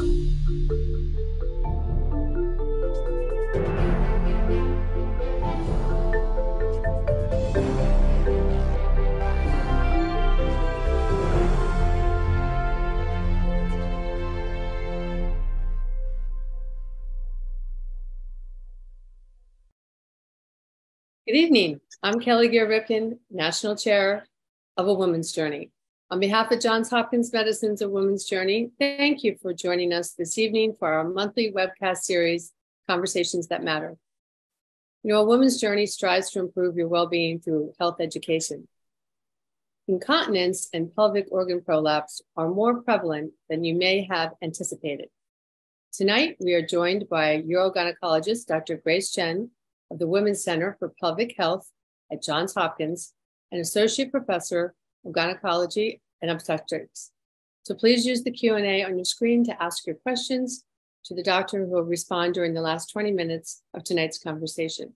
Good evening. I'm Kelly Geer Ripken, National Chair of A Woman's Journey. On behalf of Johns Hopkins Medicine's A Woman's Journey, thank you for joining us this evening for our monthly webcast series, Conversations That Matter. You know, A Woman's Journey strives to improve your well being through health education. Incontinence and pelvic organ prolapse are more prevalent than you may have anticipated. Tonight, we are joined by urogynecologist Dr. Grace Chen of the Women's Center for Pelvic Health at Johns Hopkins and Associate Professor of Gynecology and Obstetrics. So please use the Q&A on your screen to ask your questions to the doctor who will respond during the last 20 minutes of tonight's conversation.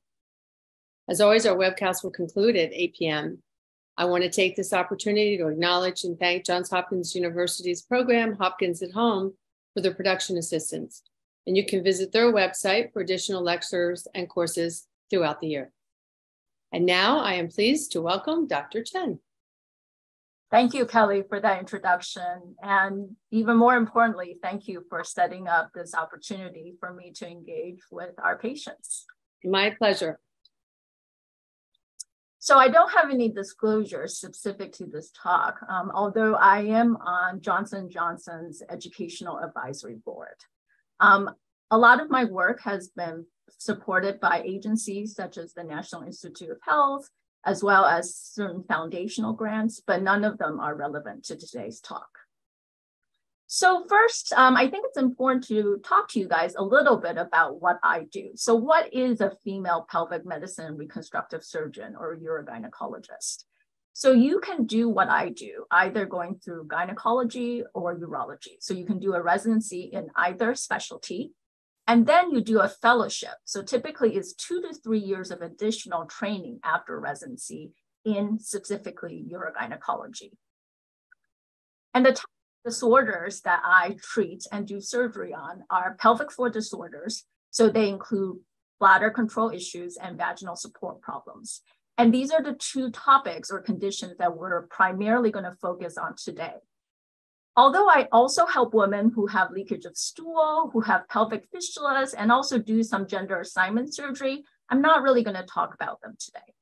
As always, our webcast will conclude at 8 p.m. I want to take this opportunity to acknowledge and thank Johns Hopkins University's program, Hopkins at Home, for their production assistance and you can visit their website for additional lectures and courses throughout the year. And now I am pleased to welcome Dr. Chen. Thank you, Kelly, for that introduction. And even more importantly, thank you for setting up this opportunity for me to engage with our patients. My pleasure. So I don't have any disclosures specific to this talk, um, although I am on Johnson Johnson's Educational Advisory Board. Um, a lot of my work has been supported by agencies such as the National Institute of Health, as well as certain foundational grants, but none of them are relevant to today's talk. So first, um, I think it's important to talk to you guys a little bit about what I do. So what is a female pelvic medicine reconstructive surgeon or urogynecologist? So you can do what I do, either going through gynecology or urology. So you can do a residency in either specialty, and then you do a fellowship. So typically it's two to three years of additional training after residency in specifically urogynecology. And the disorders that I treat and do surgery on are pelvic floor disorders. So they include bladder control issues and vaginal support problems. And these are the two topics or conditions that we're primarily going to focus on today. Although I also help women who have leakage of stool, who have pelvic fistulas, and also do some gender assignment surgery, I'm not really going to talk about them today.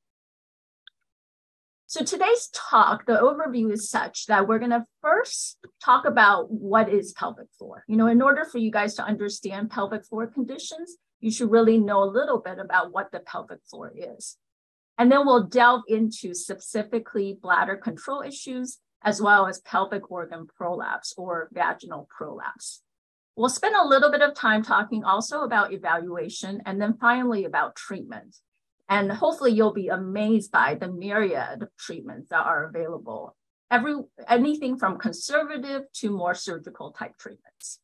So today's talk, the overview is such that we're going to first talk about what is pelvic floor. You know, in order for you guys to understand pelvic floor conditions, you should really know a little bit about what the pelvic floor is. And then we'll delve into specifically bladder control issues, as well as pelvic organ prolapse or vaginal prolapse. We'll spend a little bit of time talking also about evaluation and then finally about treatment. And hopefully you'll be amazed by the myriad of treatments that are available. Every, anything from conservative to more surgical type treatments.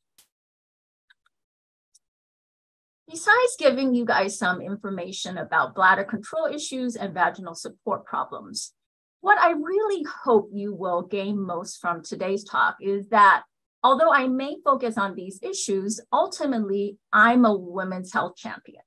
Besides giving you guys some information about bladder control issues and vaginal support problems, what I really hope you will gain most from today's talk is that although I may focus on these issues, ultimately I'm a women's health champion.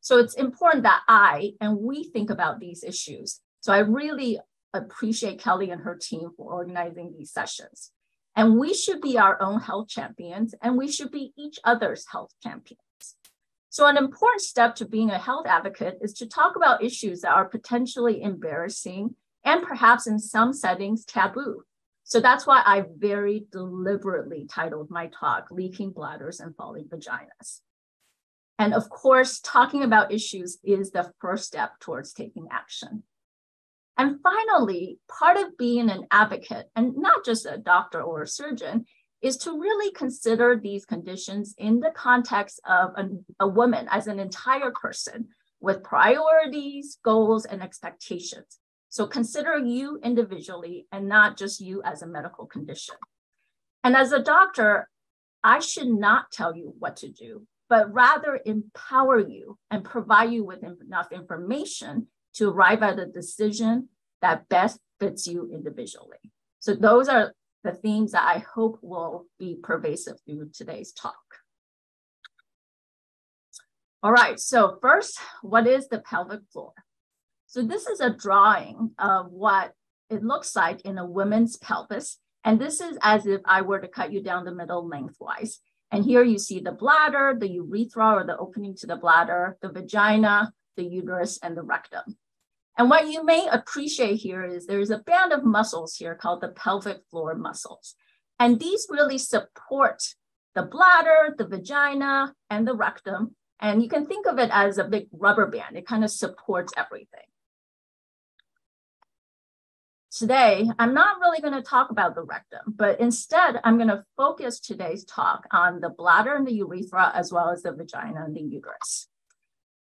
So it's important that I and we think about these issues. So I really appreciate Kelly and her team for organizing these sessions. And we should be our own health champions and we should be each other's health champions. So, an important step to being a health advocate is to talk about issues that are potentially embarrassing and perhaps in some settings taboo. So, that's why I very deliberately titled my talk Leaking Bladders and Falling Vaginas. And of course, talking about issues is the first step towards taking action. And finally, part of being an advocate, and not just a doctor or a surgeon, is to really consider these conditions in the context of a, a woman as an entire person with priorities, goals, and expectations. So consider you individually and not just you as a medical condition. And as a doctor, I should not tell you what to do, but rather empower you and provide you with enough information to arrive at a decision that best fits you individually. So those are the themes that I hope will be pervasive through today's talk. All right, so first, what is the pelvic floor? So this is a drawing of what it looks like in a woman's pelvis. And this is as if I were to cut you down the middle lengthwise. And here you see the bladder, the urethra or the opening to the bladder, the vagina, the uterus, and the rectum. And what you may appreciate here is there's a band of muscles here called the pelvic floor muscles. And these really support the bladder, the vagina, and the rectum. And you can think of it as a big rubber band. It kind of supports everything. Today, I'm not really going to talk about the rectum, but instead, I'm going to focus today's talk on the bladder and the urethra, as well as the vagina and the uterus.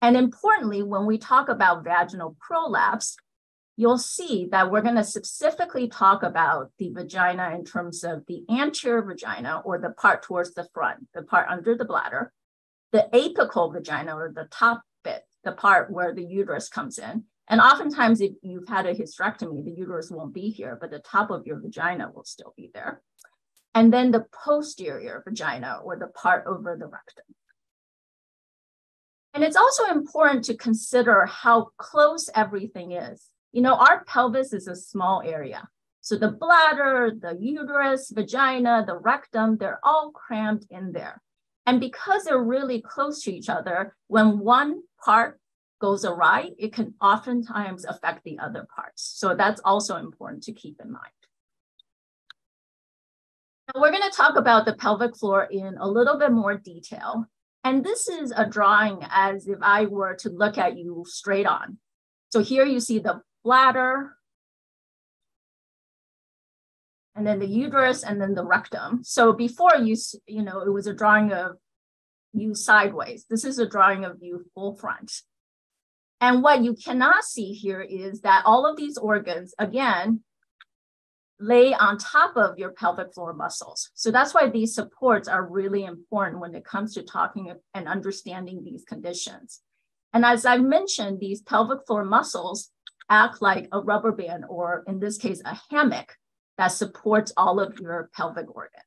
And importantly, when we talk about vaginal prolapse, you'll see that we're going to specifically talk about the vagina in terms of the anterior vagina or the part towards the front, the part under the bladder, the apical vagina or the top bit, the part where the uterus comes in. And oftentimes, if you've had a hysterectomy, the uterus won't be here, but the top of your vagina will still be there. And then the posterior vagina or the part over the rectum. And it's also important to consider how close everything is. You know, our pelvis is a small area. So the bladder, the uterus, vagina, the rectum, they're all crammed in there. And because they're really close to each other, when one part goes awry, it can oftentimes affect the other parts. So that's also important to keep in mind. Now we're going to talk about the pelvic floor in a little bit more detail. And this is a drawing as if I were to look at you straight on. So here you see the bladder, and then the uterus, and then the rectum. So before you, you know, it was a drawing of you sideways. This is a drawing of you full front. And what you cannot see here is that all of these organs, again, lay on top of your pelvic floor muscles. So that's why these supports are really important when it comes to talking and understanding these conditions. And as I mentioned, these pelvic floor muscles act like a rubber band, or in this case, a hammock that supports all of your pelvic organs.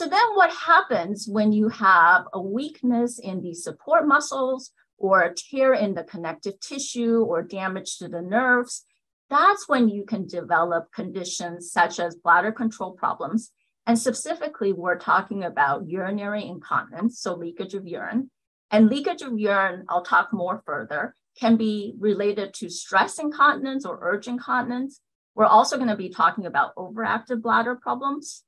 So then what happens when you have a weakness in the support muscles or a tear in the connective tissue or damage to the nerves, that's when you can develop conditions such as bladder control problems. And specifically, we're talking about urinary incontinence, so leakage of urine. And leakage of urine, I'll talk more further, can be related to stress incontinence or urge incontinence. We're also going to be talking about overactive bladder problems.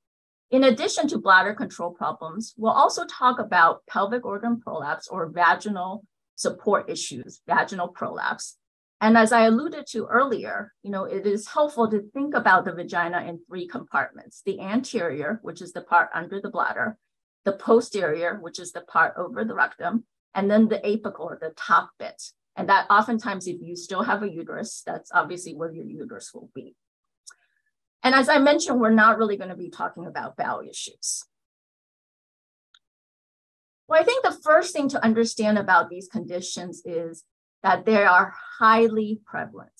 In addition to bladder control problems, we'll also talk about pelvic organ prolapse or vaginal support issues, vaginal prolapse. And as I alluded to earlier, you know, it is helpful to think about the vagina in three compartments, the anterior, which is the part under the bladder, the posterior, which is the part over the rectum, and then the apical or the top bit. And that oftentimes, if you still have a uterus, that's obviously where your uterus will be. And as I mentioned, we're not really going to be talking about bowel issues. Well, I think the first thing to understand about these conditions is that they are highly prevalent.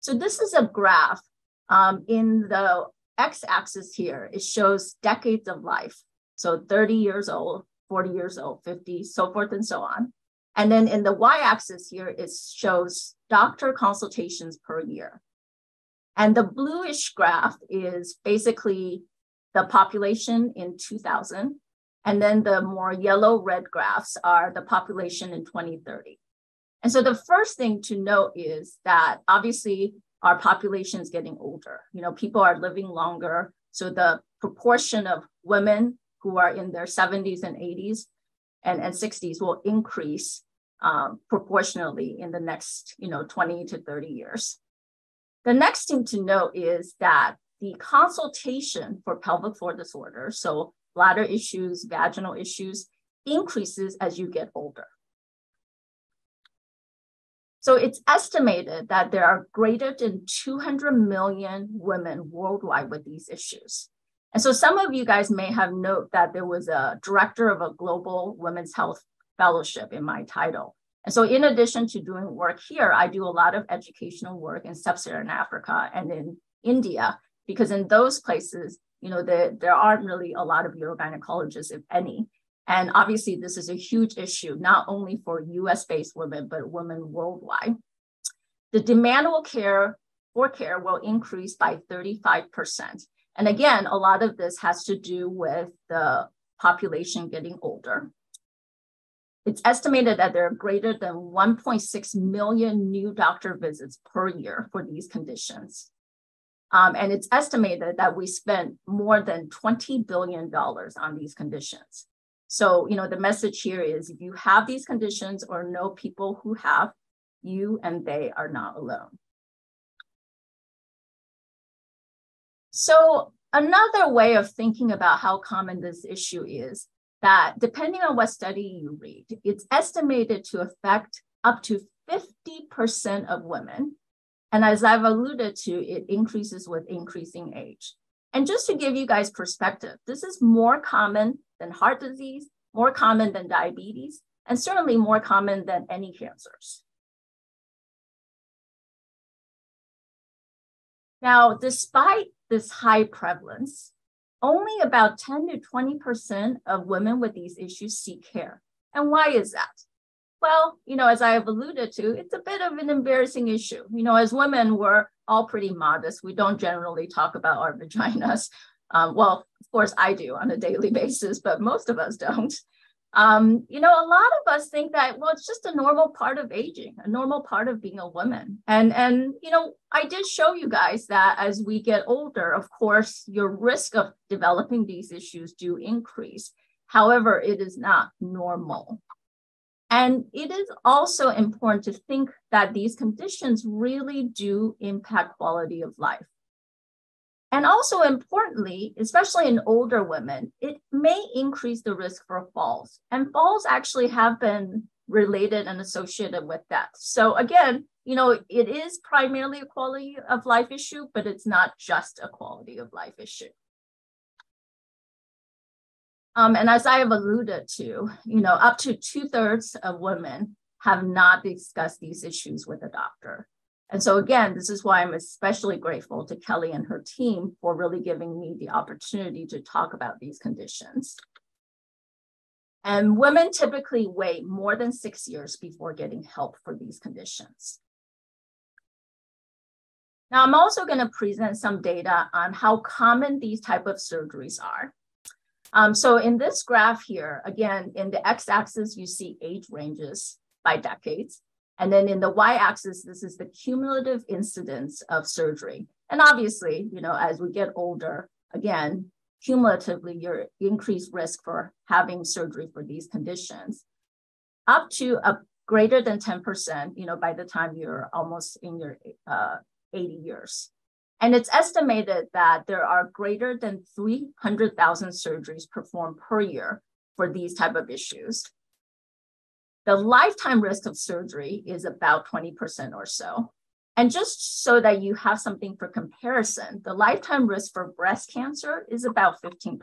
So this is a graph um, in the x-axis here. It shows decades of life. So 30 years old, 40 years old, 50, so forth and so on. And then in the y-axis here, it shows doctor consultations per year. And the bluish graph is basically the population in 2000 and then the more yellow red graphs are the population in 2030. And so the first thing to note is that obviously our population is getting older. You know, people are living longer. So the proportion of women who are in their 70s and 80s and, and 60s will increase um, proportionally in the next, you know, 20 to 30 years. The next thing to note is that the consultation for pelvic floor disorder, so bladder issues, vaginal issues, increases as you get older. So it's estimated that there are greater than 200 million women worldwide with these issues. And so some of you guys may have noted that there was a director of a global women's health fellowship in my title. And so, in addition to doing work here, I do a lot of educational work in sub Saharan Africa and in India, because in those places, you know, the, there aren't really a lot of urogynecologists, if any. And obviously, this is a huge issue, not only for US based women, but women worldwide. The demand will care for care will increase by 35%. And again, a lot of this has to do with the population getting older. It's estimated that there are greater than 1.6 million new doctor visits per year for these conditions. Um, and it's estimated that we spend more than $20 billion on these conditions. So, you know, the message here is if you have these conditions or know people who have, you and they are not alone. So, another way of thinking about how common this issue is that depending on what study you read, it's estimated to affect up to 50% of women. And as I've alluded to, it increases with increasing age. And just to give you guys perspective, this is more common than heart disease, more common than diabetes, and certainly more common than any cancers. Now, despite this high prevalence, only about 10 to 20% of women with these issues seek care. And why is that? Well, you know, as I have alluded to, it's a bit of an embarrassing issue. You know, as women, we're all pretty modest. We don't generally talk about our vaginas. Um, well, of course, I do on a daily basis, but most of us don't um, you know, a lot of us think that well, it's just a normal part of aging, a normal part of being a woman. And and you know, I did show you guys that as we get older, of course, your risk of developing these issues do increase. However, it is not normal. And it is also important to think that these conditions really do impact quality of life. And also importantly, especially in older women, it may increase the risk for falls. And falls actually have been related and associated with death. So again, you know, it is primarily a quality of life issue, but it's not just a quality of life issue. Um, and as I have alluded to, you know, up to two thirds of women have not discussed these issues with a doctor. And so, again, this is why I'm especially grateful to Kelly and her team for really giving me the opportunity to talk about these conditions. And women typically wait more than six years before getting help for these conditions. Now, I'm also going to present some data on how common these type of surgeries are. Um, so in this graph here, again, in the x-axis, you see age ranges by decades. And then in the y-axis, this is the cumulative incidence of surgery. And obviously, you know, as we get older, again, cumulatively, you're increased risk for having surgery for these conditions, up to a greater than 10%, you know, by the time you're almost in your uh, 80 years. And it's estimated that there are greater than 300,000 surgeries performed per year for these type of issues. The lifetime risk of surgery is about 20% or so. And just so that you have something for comparison, the lifetime risk for breast cancer is about 15%.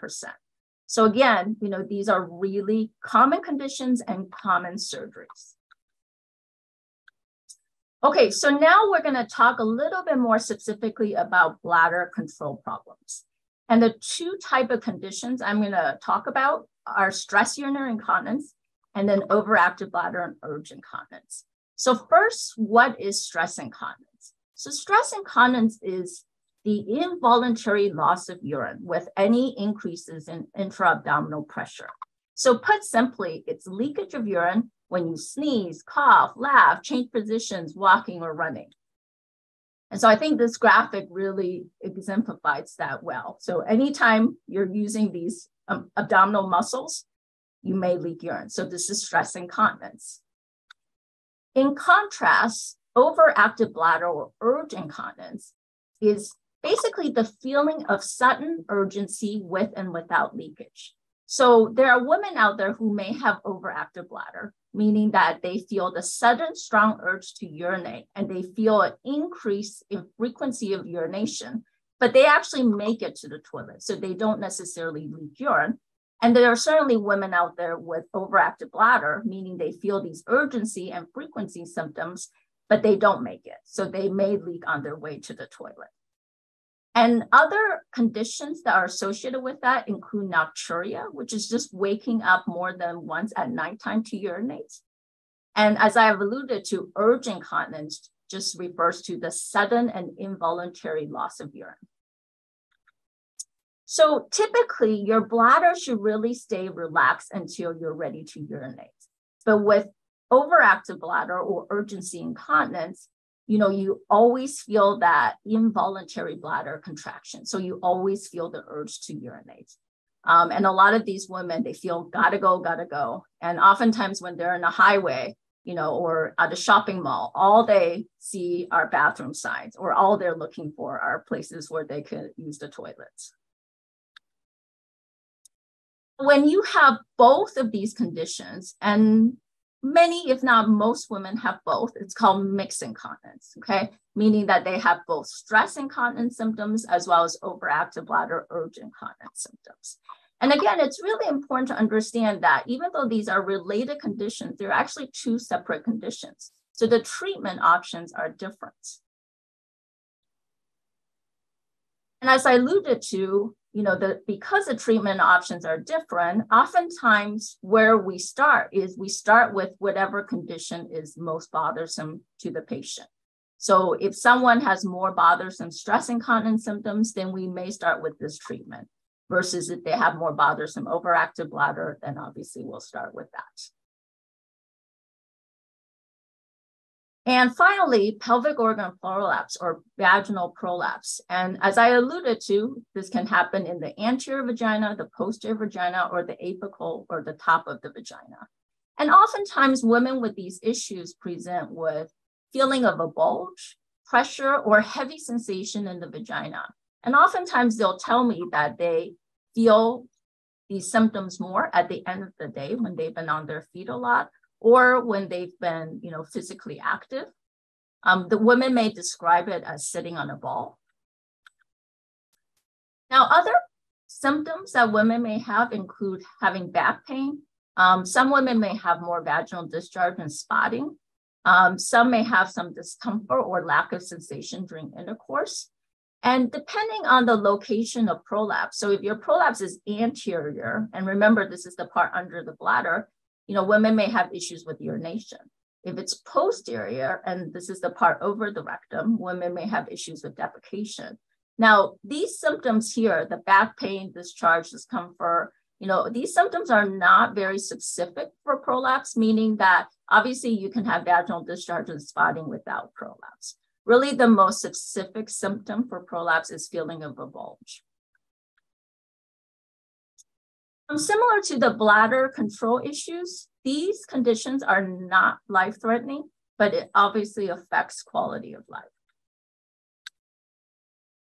So again, you know, these are really common conditions and common surgeries. Okay, so now we're going to talk a little bit more specifically about bladder control problems. And the two type of conditions I'm going to talk about are stress urinary incontinence and then overactive bladder and urge incontinence. So first, what is stress incontinence? So stress incontinence is the involuntary loss of urine with any increases in intra-abdominal pressure. So put simply, it's leakage of urine when you sneeze, cough, laugh, change positions, walking or running. And so I think this graphic really exemplifies that well. So anytime you're using these um, abdominal muscles, you may leak urine. So this is stress incontinence. In contrast, overactive bladder or urge incontinence is basically the feeling of sudden urgency with and without leakage. So there are women out there who may have overactive bladder, meaning that they feel the sudden strong urge to urinate and they feel an increase in frequency of urination, but they actually make it to the toilet. So they don't necessarily leak urine, And there are certainly women out there with overactive bladder, meaning they feel these urgency and frequency symptoms, but they don't make it. So they may leak on their way to the toilet. And other conditions that are associated with that include nocturia, which is just waking up more than once at nighttime to urinate. And as I have alluded to, urge incontinence just refers to the sudden and involuntary loss of urine. So typically, your bladder should really stay relaxed until you're ready to urinate. But with overactive bladder or urgency incontinence, you know, you always feel that involuntary bladder contraction. So you always feel the urge to urinate. Um, and a lot of these women, they feel gotta go, gotta go. And oftentimes when they're in a highway, you know, or at a shopping mall, all they see are bathroom signs, or all they're looking for are places where they could use the toilets. When you have both of these conditions, and many, if not most women have both, it's called mixed incontinence, okay? Meaning that they have both stress incontinence symptoms as well as overactive bladder urge incontinence symptoms. And again, it's really important to understand that even though these are related conditions, they're actually two separate conditions. So the treatment options are different. And as I alluded to, you know, the, because the treatment options are different, oftentimes where we start is we start with whatever condition is most bothersome to the patient. So if someone has more bothersome stress incontinence symptoms, then we may start with this treatment versus if they have more bothersome overactive bladder, then obviously we'll start with that. And finally, pelvic organ prolapse or vaginal prolapse. And as I alluded to, this can happen in the anterior vagina, the posterior vagina, or the apical or the top of the vagina. And oftentimes women with these issues present with feeling of a bulge, pressure, or heavy sensation in the vagina. And oftentimes they'll tell me that they feel these symptoms more at the end of the day when they've been on their feet a lot or when they've been, you know, physically active. Um, the women may describe it as sitting on a ball. Now, other symptoms that women may have include having back pain. Um, some women may have more vaginal discharge and spotting. Um, some may have some discomfort or lack of sensation during intercourse. And depending on the location of prolapse, so if your prolapse is anterior, and remember this is the part under the bladder, you know, women may have issues with urination. If it's posterior, and this is the part over the rectum, women may have issues with defecation. Now, these symptoms here, the back pain, discharge, discomfort, you know, these symptoms are not very specific for prolapse, meaning that obviously you can have vaginal discharge and spotting without prolapse. Really, the most specific symptom for prolapse is feeling of a bulge. Um, similar to the bladder control issues, these conditions are not life-threatening, but it obviously affects quality of life.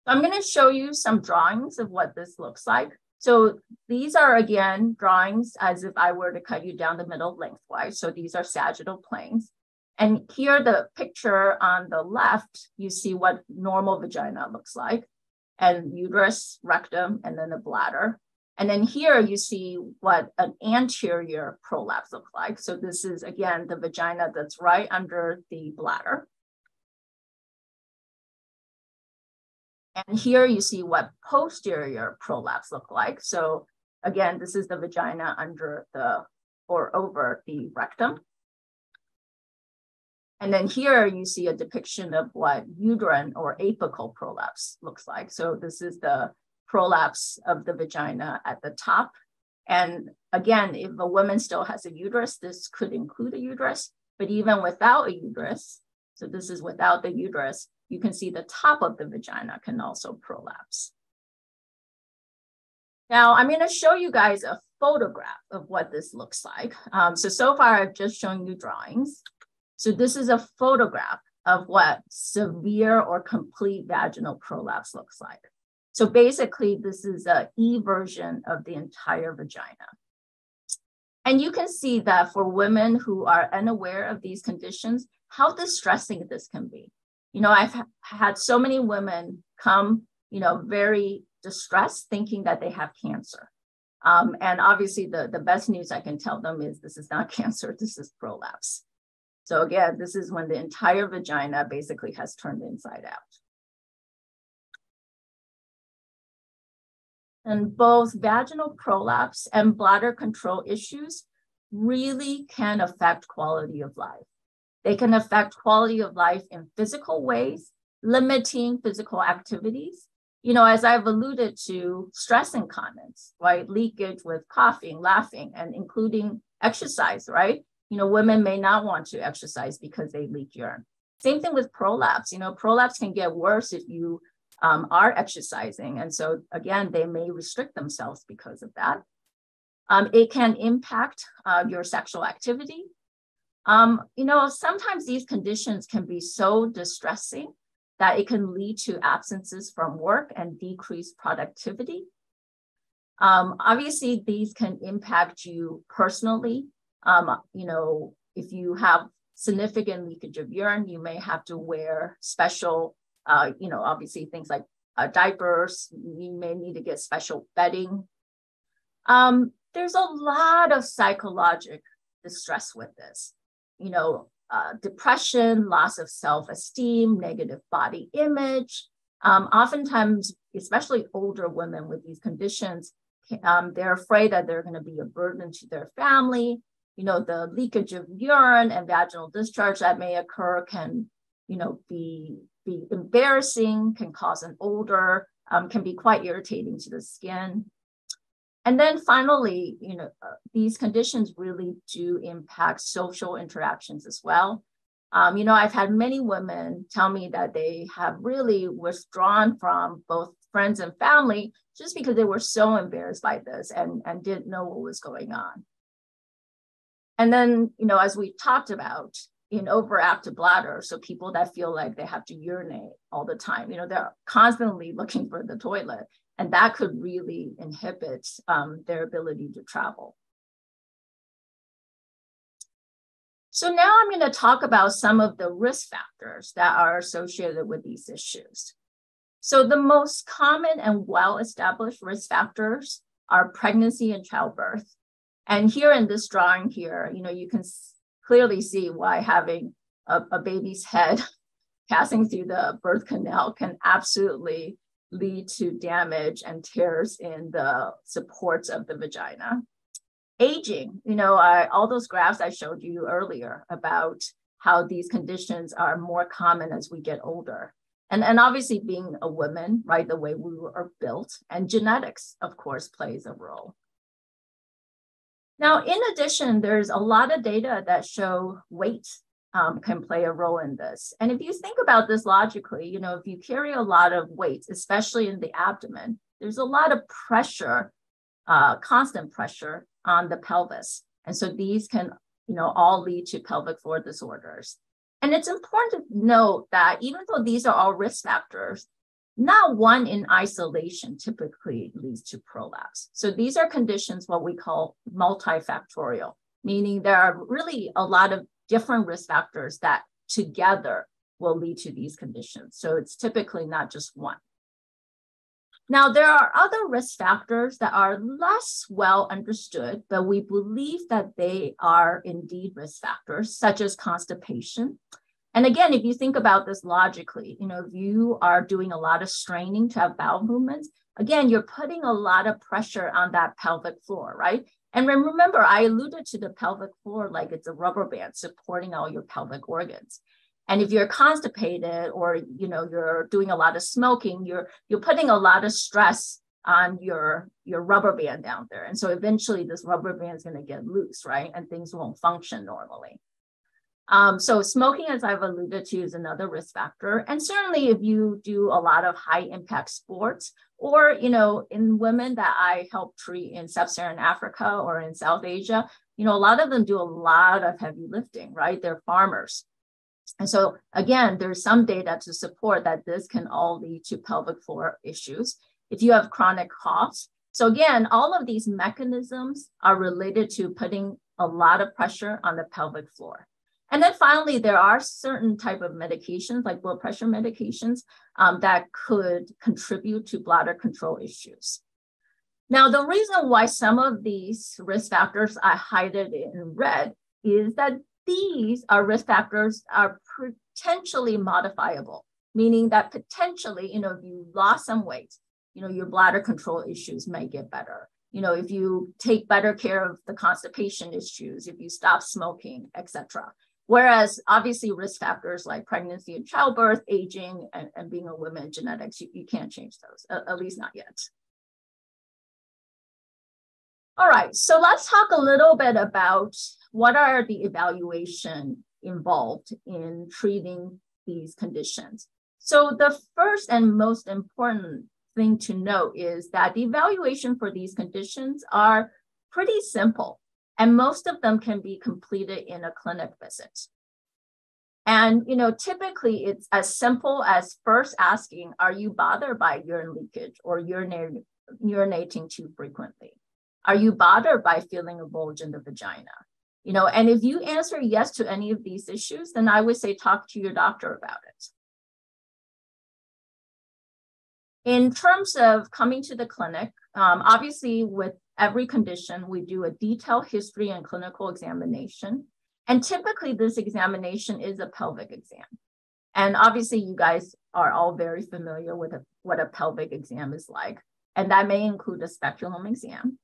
I'm going to show you some drawings of what this looks like. So these are, again, drawings as if I were to cut you down the middle lengthwise. So these are sagittal planes. And here, the picture on the left, you see what normal vagina looks like, and uterus, rectum, and then the bladder. And then here you see what an anterior prolapse looks like. So this is, again, the vagina that's right under the bladder. And here you see what posterior prolapse look like. So again, this is the vagina under the or over the rectum. And then here you see a depiction of what uterine or apical prolapse looks like. So this is the prolapse of the vagina at the top. And again, if a woman still has a uterus, this could include a uterus, but even without a uterus, so this is without the uterus, you can see the top of the vagina can also prolapse. Now, I'm going to show you guys a photograph of what this looks like. Um, so, so far, I've just shown you drawings. So this is a photograph of what severe or complete vaginal prolapse looks like. So basically, this is a E version of the entire vagina. And you can see that for women who are unaware of these conditions, how distressing this can be. You know, I've had so many women come, you know, very distressed, thinking that they have cancer. Um, and obviously, the, the best news I can tell them is this is not cancer, this is prolapse. So, again, this is when the entire vagina basically has turned inside out. And both vaginal prolapse and bladder control issues really can affect quality of life. They can affect quality of life in physical ways, limiting physical activities. You know, as I've alluded to, stress incontinence, right? Leakage with coughing, laughing, and including exercise, right? You know, women may not want to exercise because they leak urine. Same thing with prolapse. You know, prolapse can get worse if you um, are exercising. And so, again, they may restrict themselves because of that. Um, it can impact uh, your sexual activity. Um, you know, sometimes these conditions can be so distressing that it can lead to absences from work and decreased productivity. Um, obviously, these can impact you personally. Um, you know, if you have significant leakage of urine, you may have to wear special, uh, you know, obviously things like uh, diapers. You may need to get special bedding. Um, there's a lot of psychological distress with this. You know, uh, depression, loss of self esteem, negative body image. Um, oftentimes, especially older women with these conditions, um, they're afraid that they're going to be a burden to their family. You know, the leakage of urine and vaginal discharge that may occur can, you know, be be embarrassing, can cause an odor, um, can be quite irritating to the skin. And then finally, you know, uh, these conditions really do impact social interactions as well. Um, you know, I've had many women tell me that they have really withdrawn from both friends and family just because they were so embarrassed by this and, and didn't know what was going on. And then, you know, as we talked about in overactive bladder, so people that feel like they have to urinate all the time, you know, they're constantly looking for the toilet and that could really inhibit um, their ability to travel. So now I'm going to talk about some of the risk factors that are associated with these issues. So the most common and well-established risk factors are pregnancy and childbirth. And here in this drawing here, you know, you can clearly see why having a, a baby's head passing through the birth canal can absolutely lead to damage and tears in the supports of the vagina. Aging, you know, I, all those graphs I showed you earlier about how these conditions are more common as we get older. And, and obviously, being a woman, right, the way we are built, and genetics, of course, plays a role. Now, in addition, there's a lot of data that show weight um, can play a role in this. And if you think about this logically, you know, if you carry a lot of weight, especially in the abdomen, there's a lot of pressure, uh, constant pressure on the pelvis. And so these can, you know, all lead to pelvic floor disorders. And it's important to note that even though these are all risk factors, not one in isolation typically leads to prolapse. So these are conditions what we call multifactorial, meaning there are really a lot of different risk factors that together will lead to these conditions. So it's typically not just one. Now, there are other risk factors that are less well understood, but we believe that they are indeed risk factors, such as constipation. And again, if you think about this logically, you know, if you are doing a lot of straining to have bowel movements, again, you're putting a lot of pressure on that pelvic floor, right? And remember, I alluded to the pelvic floor like it's a rubber band supporting all your pelvic organs. And if you're constipated or you know you're doing a lot of smoking, you're you're putting a lot of stress on your your rubber band down there. And so eventually this rubber band is going to get loose, right? And things won't function normally. Um, so smoking, as I've alluded to, is another risk factor. And certainly if you do a lot of high impact sports, or you know, in women that I help treat in sub-Saharan Africa or in South Asia, you know, a lot of them do a lot of heavy lifting, right? They're farmers. And so again, there's some data to support that this can all lead to pelvic floor issues. If you have chronic coughs, so again, all of these mechanisms are related to putting a lot of pressure on the pelvic floor. And then finally, there are certain type of medications like blood pressure medications um, that could contribute to bladder control issues. Now, the reason why some of these risk factors I highlighted in red is that these are risk factors are potentially modifiable, meaning that potentially, you know, if you lost some weight, you know, your bladder control issues may get better. You know, if you take better care of the constipation issues, if you stop smoking, etc. Whereas obviously risk factors like pregnancy and childbirth, aging, and, and being a woman, genetics, you, you can't change those, at, at least not yet. All right, so let's talk a little bit about what are the evaluation involved in treating these conditions. So the first and most important thing to note is that the evaluation for these conditions are pretty simple, and most of them can be completed in a clinic visit. And you know, typically it's as simple as first asking, are you bothered by urine leakage or urinating, urinating too frequently? Are you bothered by feeling a bulge in the vagina? You know, and if you answer yes to any of these issues, then I would say talk to your doctor about it. In terms of coming to the clinic, um, obviously with every condition, we do a detailed history and clinical examination. And typically this examination is a pelvic exam. And obviously you guys are all very familiar with a, what a pelvic exam is like. And that may include a speculum exam.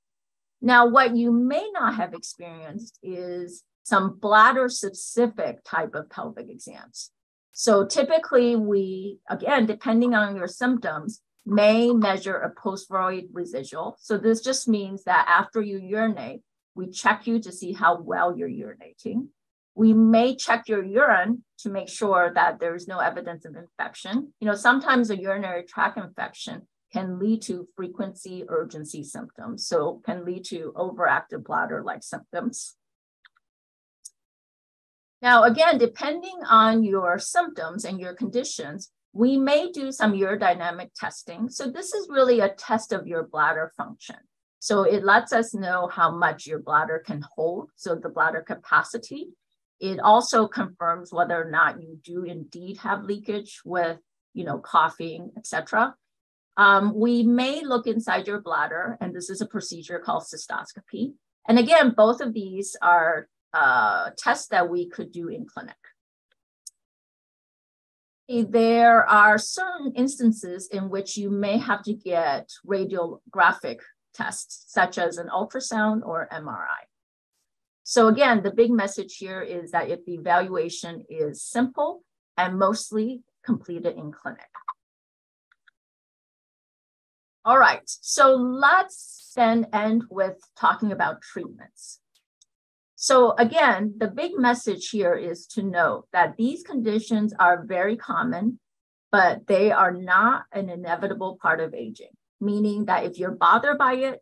Now, what you may not have experienced is some bladder specific type of pelvic exams. So typically we, again, depending on your symptoms, may measure a post-void residual. So this just means that after you urinate, we check you to see how well you're urinating. We may check your urine to make sure that there is no evidence of infection. You know, sometimes a urinary tract infection can lead to frequency urgency symptoms. So can lead to overactive bladder-like symptoms. Now, again, depending on your symptoms and your conditions, we may do some urodynamic testing. So this is really a test of your bladder function. So it lets us know how much your bladder can hold, so the bladder capacity. It also confirms whether or not you do indeed have leakage with, you know, coughing, etc. Um, we may look inside your bladder, and this is a procedure called cystoscopy. And again, both of these are uh, tests that we could do in clinic. There are certain instances in which you may have to get radiographic tests, such as an ultrasound or MRI. So again, the big message here is that if the evaluation is simple and mostly completed in clinic. All right, so let's then end with talking about treatments. So again, the big message here is to note that these conditions are very common, but they are not an inevitable part of aging, meaning that if you're bothered by it,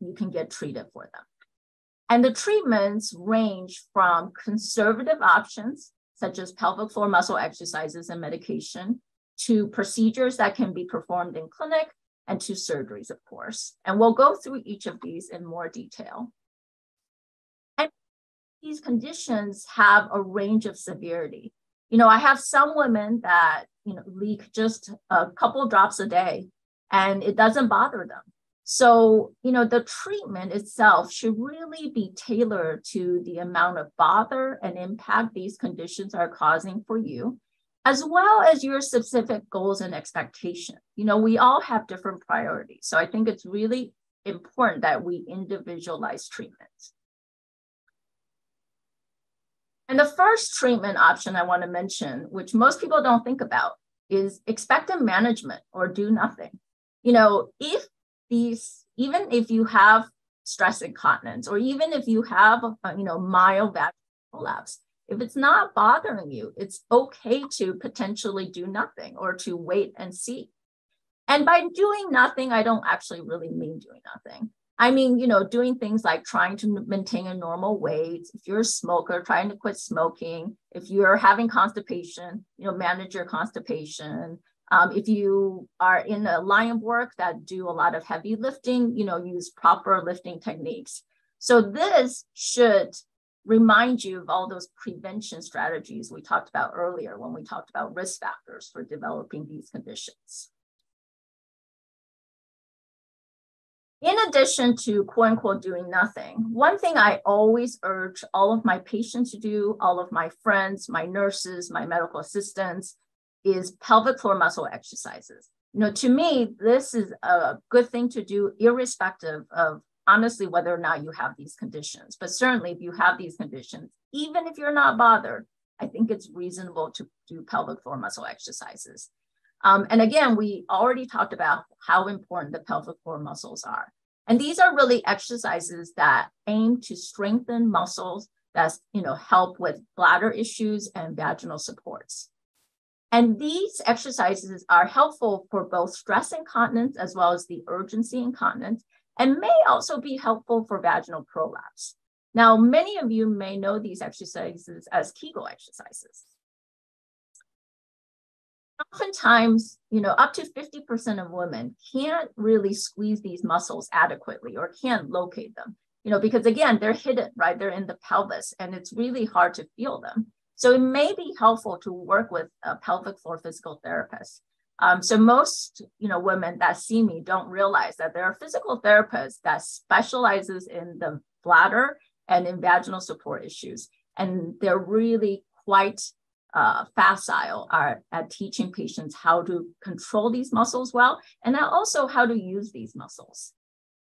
you can get treated for them. And the treatments range from conservative options, such as pelvic floor muscle exercises and medication, to procedures that can be performed in clinic and to surgeries, of course. And we'll go through each of these in more detail. These conditions have a range of severity. You know, I have some women that, you know, leak just a couple drops a day and it doesn't bother them. So, you know, the treatment itself should really be tailored to the amount of bother and impact these conditions are causing for you as well as your specific goals and expectations. You know, we all have different priorities. So I think it's really important that we individualize treatments. And the first treatment option I want to mention, which most people don't think about, is expectant management or do nothing. You know, if these, even if you have stress incontinence, or even if you have, a, you know, mild vaginal prolapse, if it's not bothering you, it's okay to potentially do nothing or to wait and see. And by doing nothing, I don't actually really mean doing nothing. I mean, you know, doing things like trying to maintain a normal weight. If you're a smoker, trying to quit smoking. If you're having constipation, you know, manage your constipation. Um, if you are in a line of work that do a lot of heavy lifting, you know, use proper lifting techniques. So this should remind you of all those prevention strategies we talked about earlier when we talked about risk factors for developing these conditions. In addition to quote unquote doing nothing, one thing I always urge all of my patients to do, all of my friends, my nurses, my medical assistants, is pelvic floor muscle exercises. You know, to me, this is a good thing to do, irrespective of honestly whether or not you have these conditions. But certainly, if you have these conditions, even if you're not bothered, I think it's reasonable to do pelvic floor muscle exercises. Um, and again, we already talked about how important the pelvic floor muscles are. And these are really exercises that aim to strengthen muscles that you know help with bladder issues and vaginal supports. And these exercises are helpful for both stress incontinence as well as the urgency incontinence, and may also be helpful for vaginal prolapse. Now, many of you may know these exercises as Kegel exercises. Oftentimes, you know, up to 50% of women can't really squeeze these muscles adequately or can't locate them, you know, because again, they're hidden, right? They're in the pelvis and it's really hard to feel them. So it may be helpful to work with a pelvic floor physical therapist. Um, so most, you know, women that see me don't realize that there are physical therapists that specializes in the bladder and in vaginal support issues, and they're really quite uh, facile are at teaching patients how to control these muscles well, and also how to use these muscles.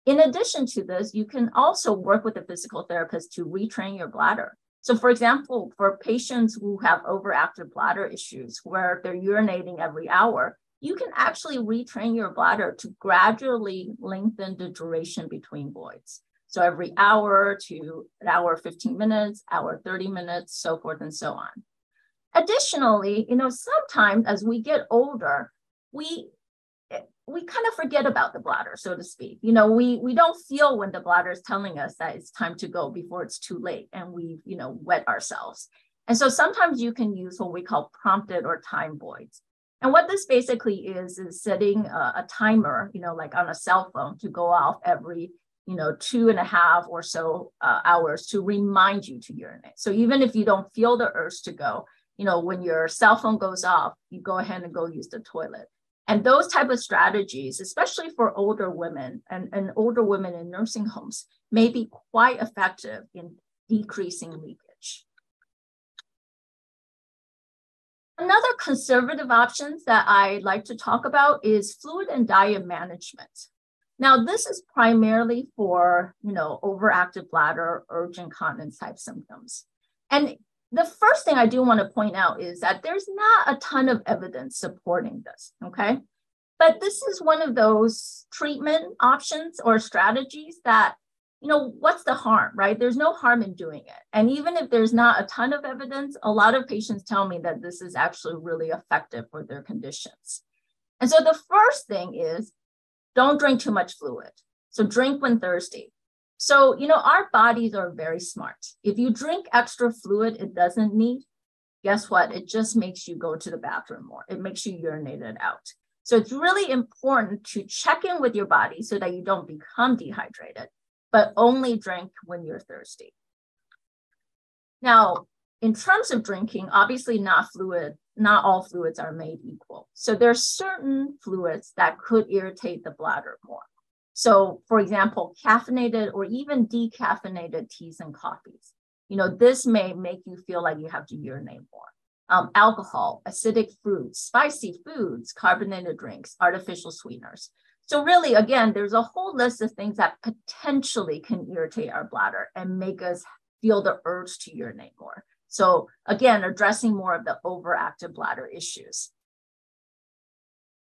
In addition to this, you can also work with a physical therapist to retrain your bladder. So, for example, for patients who have overactive bladder issues where they're urinating every hour, you can actually retrain your bladder to gradually lengthen the duration between voids. So, every hour to an hour 15 minutes, hour 30 minutes, so forth and so on. Additionally, you know, sometimes as we get older, we we kind of forget about the bladder, so to speak. You know, we we don't feel when the bladder is telling us that it's time to go before it's too late, and we you know wet ourselves. And so sometimes you can use what we call prompted or time voids. And what this basically is is setting a, a timer, you know, like on a cell phone, to go off every you know two and a half or so uh, hours to remind you to urinate. So even if you don't feel the urge to go, you know, when your cell phone goes off, you go ahead and go use the toilet. And those type of strategies, especially for older women and, and older women in nursing homes, may be quite effective in decreasing leakage. Another conservative options that I like to talk about is fluid and diet management. Now, this is primarily for, you know, overactive bladder, urge incontinence type symptoms. And the first thing I do want to point out is that there's not a ton of evidence supporting this, okay? But this is one of those treatment options or strategies that, you know, what's the harm, right? There's no harm in doing it. And even if there's not a ton of evidence, a lot of patients tell me that this is actually really effective for their conditions. And so the first thing is don't drink too much fluid. So drink when thirsty. So, you know, our bodies are very smart. If you drink extra fluid it doesn't need, guess what? It just makes you go to the bathroom more. It makes you urinate it out. So it's really important to check in with your body so that you don't become dehydrated, but only drink when you're thirsty. Now, in terms of drinking, obviously not fluid, not all fluids are made equal. So there's certain fluids that could irritate the bladder more. So, for example, caffeinated or even decaffeinated teas and coffees. You know, this may make you feel like you have to urinate more. Um, alcohol, acidic fruits, spicy foods, carbonated drinks, artificial sweeteners. So, really, again, there's a whole list of things that potentially can irritate our bladder and make us feel the urge to urinate more. So, again, addressing more of the overactive bladder issues.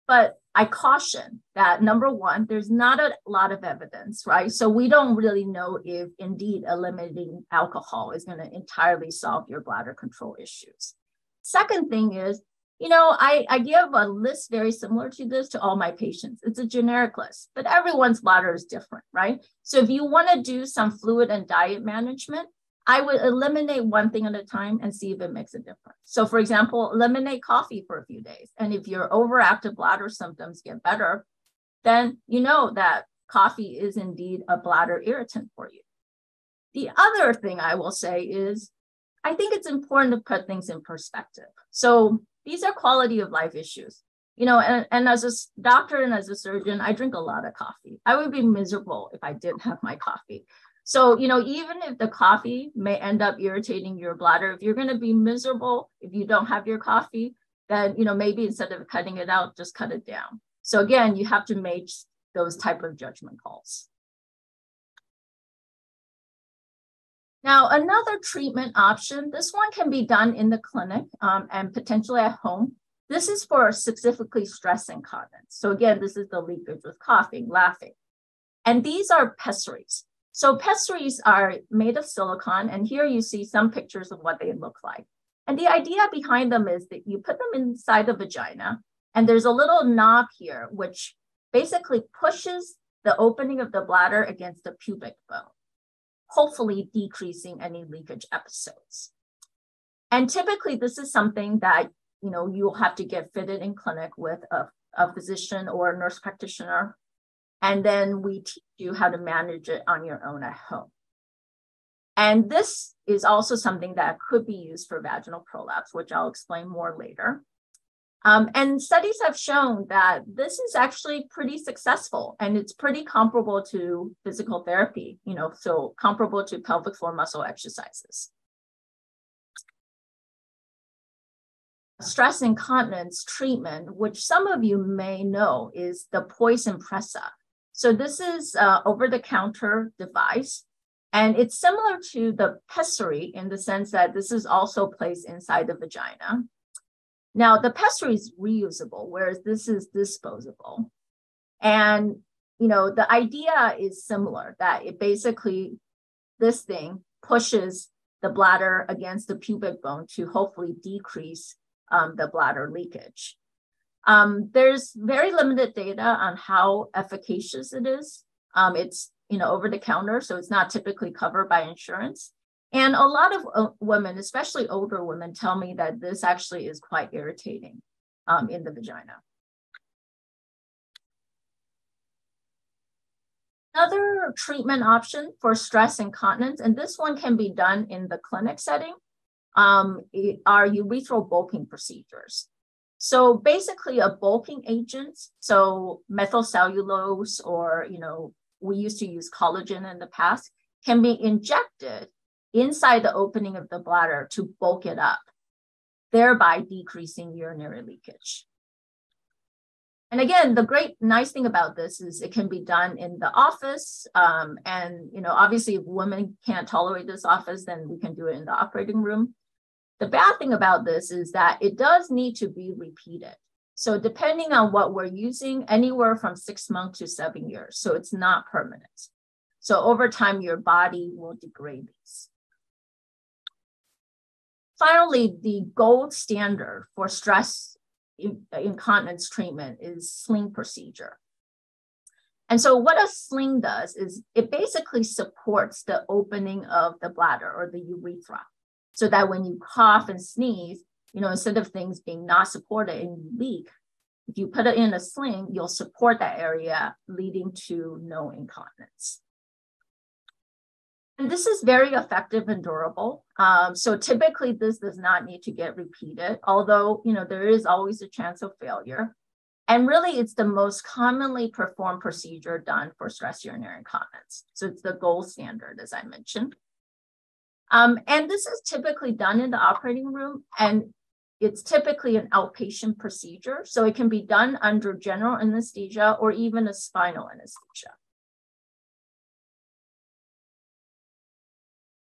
But I caution that number one, there's not a lot of evidence, right? So we don't really know if indeed eliminating alcohol is going to entirely solve your bladder control issues. Second thing is, you know, I, I give a list very similar to this to all my patients. It's a generic list, but everyone's bladder is different, right? So if you want to do some fluid and diet management, I would eliminate one thing at a time and see if it makes a difference. So, for example, eliminate coffee for a few days. And if your overactive bladder symptoms get better, then you know that coffee is indeed a bladder irritant for you. The other thing I will say is I think it's important to put things in perspective. So, these are quality of life issues. you know, and, and as a doctor and as a surgeon, I drink a lot of coffee. I would be miserable if I didn't have my coffee. So, you know, even if the coffee may end up irritating your bladder, if you're going to be miserable if you don't have your coffee, then, you know, maybe instead of cutting it out, just cut it down. So again, you have to make those type of judgment calls. Now, another treatment option, this one can be done in the clinic um, and potentially at home. This is for specifically stress incontinence. So again, this is the leakage with coughing, laughing. And these are pessaries. So pessaries are made of silicone, and here you see some pictures of what they look like. And the idea behind them is that you put them inside the vagina, and there's a little knob here, which basically pushes the opening of the bladder against the pubic bone, hopefully decreasing any leakage episodes. And typically, this is something that you know you'll have to get fitted in clinic with a, a physician or a nurse practitioner and then we teach you how to manage it on your own at home. And this is also something that could be used for vaginal prolapse, which I'll explain more later. Um, and studies have shown that this is actually pretty successful and it's pretty comparable to physical therapy, you know, so comparable to pelvic floor muscle exercises. Stress incontinence treatment, which some of you may know, is the Poise Impressa. So this is over-the-counter device, and it's similar to the pessary in the sense that this is also placed inside the vagina. Now, the pessary is reusable, whereas this is disposable. And, you know, the idea is similar that it basically, this thing pushes the bladder against the pubic bone to hopefully decrease um, the bladder leakage. Um, there's very limited data on how efficacious it is. Um, it's you know over the counter, so it's not typically covered by insurance. And a lot of uh, women, especially older women, tell me that this actually is quite irritating um, in the vagina. Another treatment option for stress incontinence, and this one can be done in the clinic setting, um, are urethral bulking procedures. So basically a bulking agent, so methyl cellulose or, you know, we used to use collagen in the past, can be injected inside the opening of the bladder to bulk it up, thereby decreasing urinary leakage. And again, the great nice thing about this is it can be done in the office. Um, and you know, obviously, if women can't tolerate this office, then we can do it in the operating room. The bad thing about this is that it does need to be repeated. So depending on what we're using, anywhere from six months to seven years. So it's not permanent. So over time, your body will degrade these. Finally, the gold standard for stress incontinence treatment is sling procedure. And so what a sling does is it basically supports the opening of the bladder or the urethra so that when you cough and sneeze, you know, instead of things being not supported and you leak, if you put it in a sling, you'll support that area, leading to no incontinence. And this is very effective and durable. Um, so typically this does not need to get repeated, although, you know, there is always a chance of failure. And really it's the most commonly performed procedure done for stress urinary incontinence. So it's the gold standard, as I mentioned. Um, and this is typically done in the operating room and it's typically an outpatient procedure. So it can be done under general anesthesia or even a spinal anesthesia.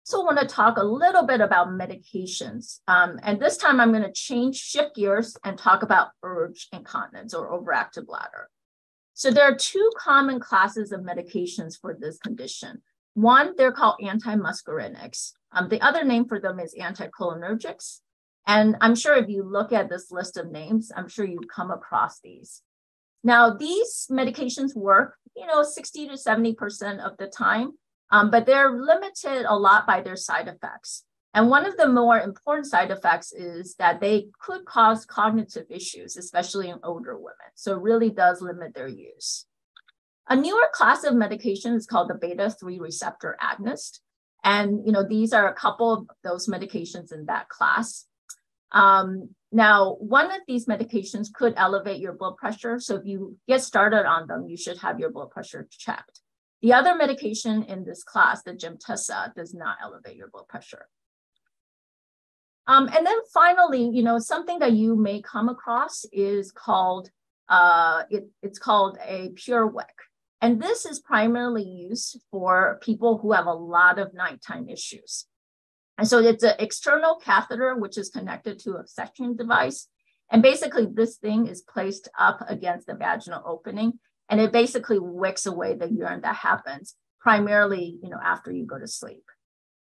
So I want to talk a little bit about medications. Um, and this time I'm going to change, shift gears and talk about urge incontinence or overactive bladder. So there are two common classes of medications for this condition. One, they're called antimuscarinics. Um, the other name for them is anticholinergics. And I'm sure if you look at this list of names, I'm sure you've come across these. Now, these medications work, you know, 60 to 70% of the time, um, but they're limited a lot by their side effects. And one of the more important side effects is that they could cause cognitive issues, especially in older women. So it really does limit their use. A newer class of medication is called the beta 3 receptor agonist. And you know, these are a couple of those medications in that class. Um, now, one of these medications could elevate your blood pressure. So if you get started on them, you should have your blood pressure checked. The other medication in this class, the Gemtesa, does not elevate your blood pressure. Um, and then finally, you know, something that you may come across is called, uh, it, it's called a PureWick. And this is primarily used for people who have a lot of nighttime issues. And so it's an external catheter, which is connected to a suction device. And basically this thing is placed up against the vaginal opening and it basically wicks away the urine that happens primarily, you know, after you go to sleep.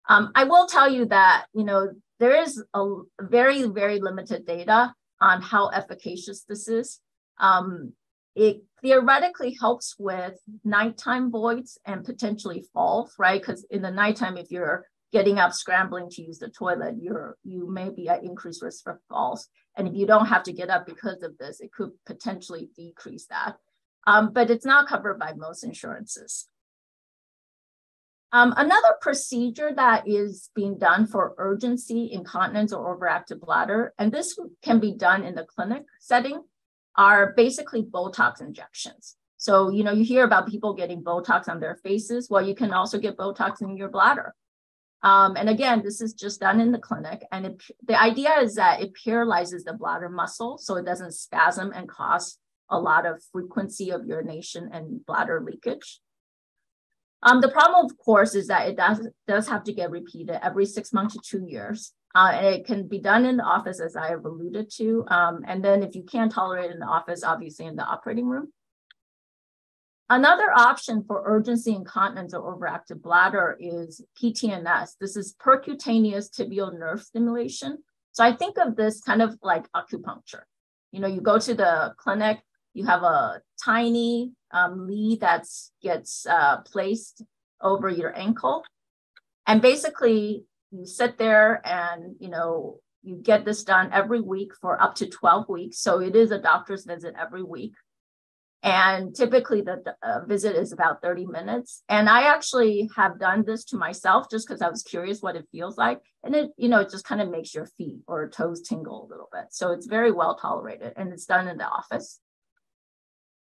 Um, I will tell you that, you know, there is a very, very limited data on how efficacious this is. Um, it theoretically helps with nighttime voids and potentially falls, right? Because in the nighttime, if you're getting up, scrambling to use the toilet, you're you may be at increased risk for falls. And if you don't have to get up because of this, it could potentially decrease that. Um, but it's not covered by most insurances. Um, another procedure that is being done for urgency, incontinence, or overactive bladder, and this can be done in the clinic setting, are basically Botox injections. So, you know, you hear about people getting Botox on their faces. Well, you can also get Botox in your bladder. Um, and again, this is just done in the clinic. And it, the idea is that it paralyzes the bladder muscle so it doesn't spasm and cause a lot of frequency of urination and bladder leakage. Um, the problem, of course, is that it does, does have to get repeated every six months to two years. Uh, and it can be done in the office, as I have alluded to. Um, and then if you can't tolerate in the office, obviously in the operating room. Another option for urgency incontinence or overactive bladder is PTNS. This is percutaneous tibial nerve stimulation. So I think of this kind of like acupuncture. You know, you go to the clinic, you have a tiny um, lead that gets uh, placed over your ankle. And basically, you sit there and, you know, you get this done every week for up to 12 weeks. So it is a doctor's visit every week. And typically the uh, visit is about 30 minutes. And I actually have done this to myself just because I was curious what it feels like. And it, you know, it just kind of makes your feet or toes tingle a little bit. So it's very well tolerated and it's done in the office.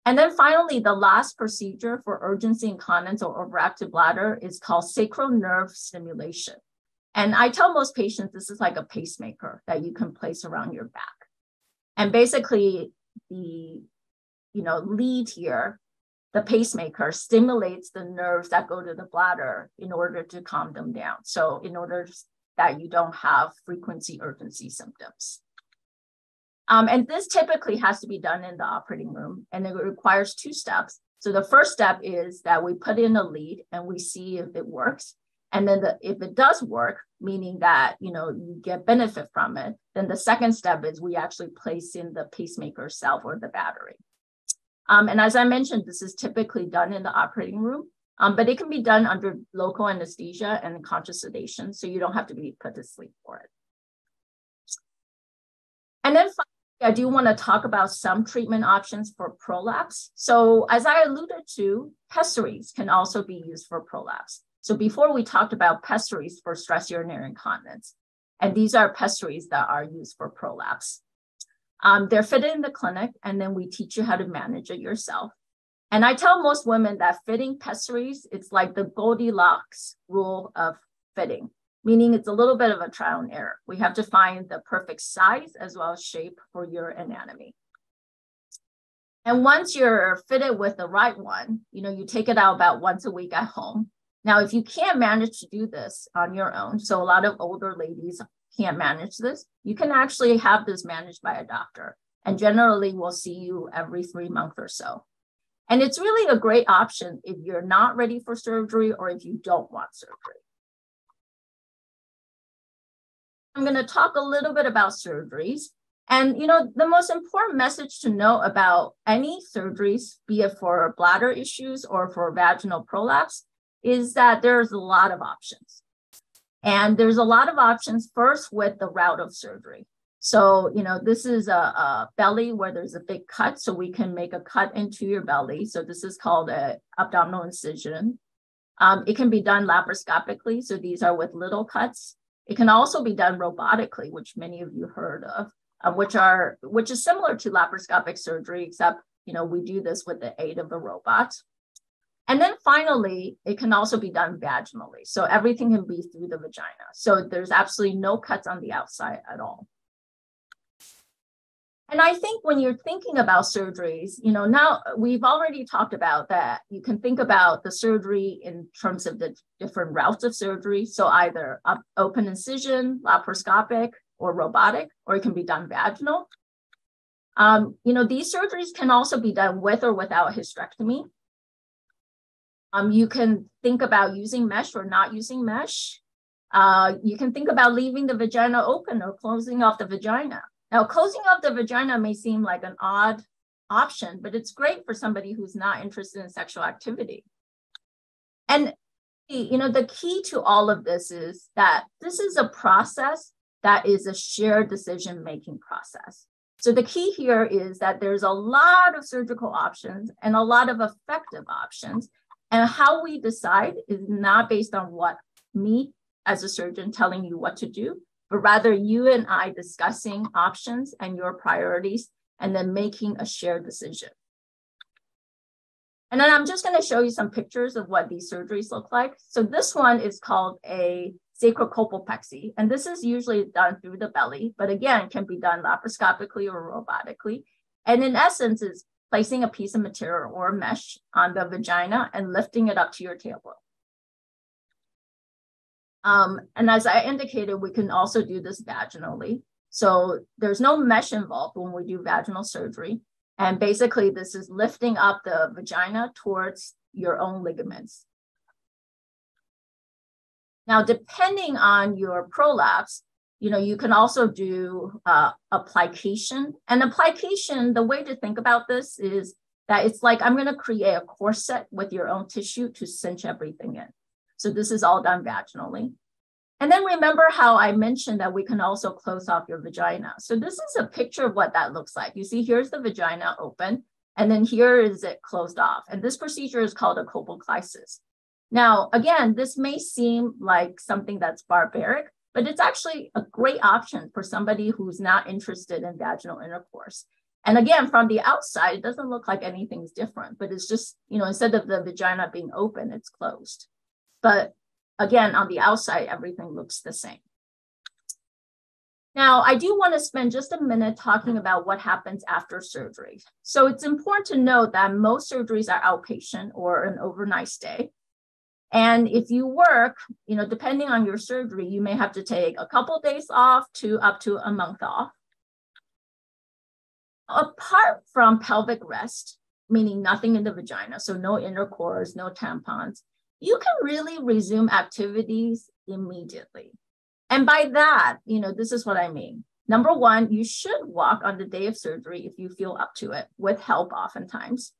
And then finally, the last procedure for urgency incontinence or overactive bladder is called sacral nerve stimulation. And I tell most patients this is like a pacemaker that you can place around your back. And basically, the you know, lead here, the pacemaker stimulates the nerves that go to the bladder in order to calm them down. So in order that you don't have frequency urgency symptoms. Um, and this typically has to be done in the operating room and it requires two steps. So the first step is that we put in a lead and we see if it works. And then the, if it does work, meaning that you know you get benefit from it, then the second step is we actually place in the pacemaker itself or the battery. Um, and as I mentioned, this is typically done in the operating room, um, but it can be done under local anesthesia and conscious sedation, so you don't have to be put to sleep for it. And then finally, I do want to talk about some treatment options for prolapse. So as I alluded to, pessaries can also be used for prolapse. So before we talked about pessaries for stress urinary incontinence, and these are pessaries that are used for prolapse. Um, they're fitted in the clinic, and then we teach you how to manage it yourself. And I tell most women that fitting pessaries, it's like the Goldilocks rule of fitting, meaning it's a little bit of a trial and error. We have to find the perfect size as well as shape for your anatomy. And once you're fitted with the right one, you know, you take it out about once a week at home. Now, if you can't manage to do this on your own, so a lot of older ladies can't manage this, you can actually have this managed by a doctor. And generally, we'll see you every three months or so. And it's really a great option if you're not ready for surgery or if you don't want surgery. I'm going to talk a little bit about surgeries. And you know, the most important message to know about any surgeries, be it for bladder issues or for vaginal prolapse, is that there's a lot of options. And there's a lot of options first with the route of surgery. So, you know, this is a, a, belly where there's a big cut. So we can make a cut into your belly. So this is called a abdominal incision. Um, it can be done laparoscopically. So these are with little cuts. It can also be done robotically, which many of you heard of. uh, which are which is similar to laparoscopic surgery, except you know we do this with the aid of a robot. And then finally, it can also be done vaginally. So everything can be through the vagina. So there's absolutely no cuts on the outside at all. And I think when you're thinking about surgeries, you know, now we've already talked about that you can think about the surgery in terms of the different routes of surgery. So either open incision, laparoscopic, or robotic, or it can be done vaginal. Um, you know, these surgeries can also be done with or without hysterectomy. Um, you can think about using mesh or not using mesh. Uh, you can think about leaving the vagina open or closing off the vagina. Now, closing off the vagina may seem like an odd option, but it's great for somebody who's not interested in sexual activity. And you know, the key to all of this is that this is a process that is a shared decision making process. So the key here is that there's a lot of surgical options and a lot of effective options. And how we decide is not based on what me as a surgeon telling you what to do, but rather you and I discussing options and your priorities and then making a shared decision. And then I'm just going to show you some pictures of what these surgeries look like. So this one is called a sacrocolpopexy, and this is usually done through the belly, but again, can be done laparoscopically or robotically. And in essence, is placing a piece of material or mesh on the vagina and lifting it up to your tailbone. Um, and as I indicated, we can also do this vaginally. So there's no mesh involved when we do vaginal surgery. And basically, this is lifting up the vagina towards your own ligaments. Now, depending on your prolapse, you know, you can also do uh, a plication. And plication, the way to think about this is that it's like I'm going to create a corset with your own tissue to cinch everything in. So this is all done vaginally. And then remember how I mentioned that we can also close off your vagina. So this is a picture of what that looks like. You see, here's the vagina open, and then here is it closed off. And this procedure is called a colpocleisis. Now, again, this may seem like something that's barbaric, but it's actually a great option for somebody who's not interested in vaginal intercourse. And again, from the outside, it doesn't look like anything's different, but it's just, you know, instead of the vagina being open, it's closed. But again, on the outside, everything looks the same. Now, I do want to spend just a minute talking about what happens after surgery. So it's important to note that most surgeries are outpatient or an overnight stay. And if you work, you know, depending on your surgery, you may have to take a couple days off to up to a month off. Apart from pelvic rest, meaning nothing in the vagina, so no intercourse, no tampons, you can really resume activities immediately. And by that, you know, this is what I mean. Number one, you should walk on the day of surgery if you feel up to it, with help oftentimes.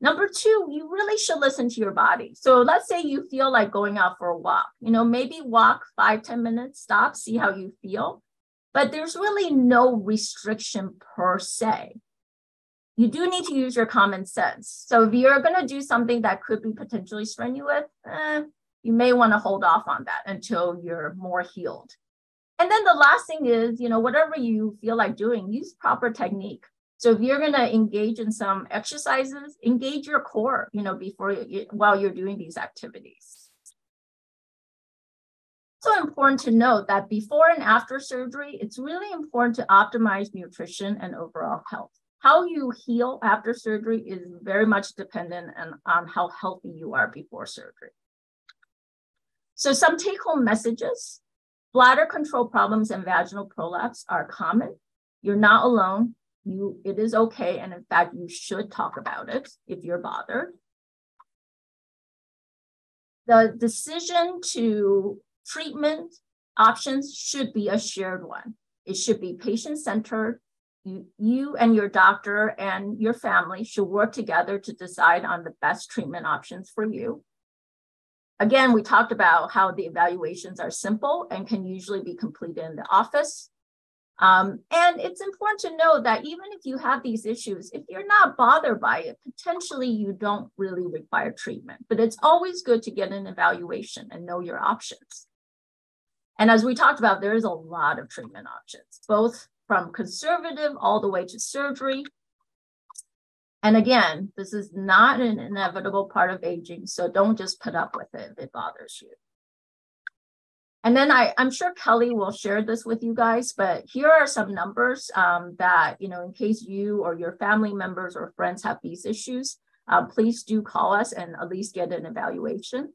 Number two, you really should listen to your body. So let's say you feel like going out for a walk, you know, maybe walk five ten minutes, stop, see how you feel. But there's really no restriction per se you do need to use your common sense. So if you're going to do something that could be potentially strenuous, eh, you may want to hold off on that until you're more healed. And then the last thing is, you know, whatever you feel like doing, use proper technique. So if you're going to engage in some exercises, engage your core, you know, before you, while you're doing these activities. Also important to note that before and after surgery, it's really important to optimize nutrition and overall health how you heal after surgery is very much dependent on, on how healthy you are before surgery. So some take home messages. Bladder control problems and vaginal prolapse are common. You're not alone. You, it is okay. And in fact, you should talk about it if you're bothered. The decision to treatment options should be a shared one. It should be patient centered you, you and your doctor and your family should work together to decide on the best treatment options for you. Again, we talked about how the evaluations are simple and can usually be completed in the office. Um, and it's important to know that even if you have these issues, if you're not bothered by it, potentially you don't really require treatment. But it's always good to get an evaluation and know your options. And as we talked about, there is a lot of treatment options, both from conservative all the way to surgery. And again, this is not an inevitable part of aging, so don't just put up with it if it bothers you. And then I, I'm sure Kelly will share this with you guys, but here are some numbers um, that, you know, in case you or your family members or friends have these issues, uh, please do call us and at least get an evaluation.